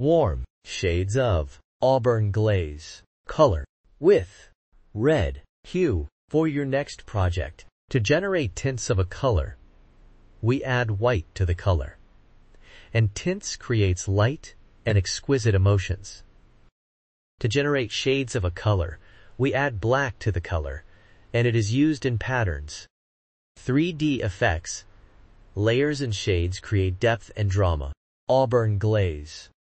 Warm shades of auburn glaze, color with red hue for your next project. To generate tints of a color, we add white to the color. And tints creates light and exquisite emotions. To generate shades of a color, we add black to the color, and it is used in patterns. 3D effects, layers and shades create depth and drama. Auburn glaze